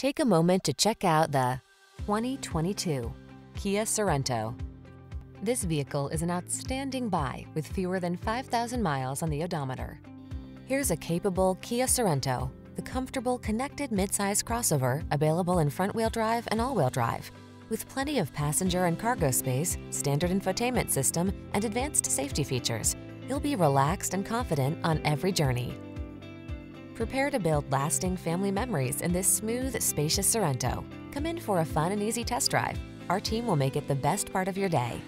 Take a moment to check out the 2022 Kia Sorento. This vehicle is an outstanding buy with fewer than 5,000 miles on the odometer. Here's a capable Kia Sorento, the comfortable connected midsize crossover available in front-wheel drive and all-wheel drive. With plenty of passenger and cargo space, standard infotainment system, and advanced safety features, you'll be relaxed and confident on every journey. Prepare to build lasting family memories in this smooth, spacious Sorento. Come in for a fun and easy test drive. Our team will make it the best part of your day.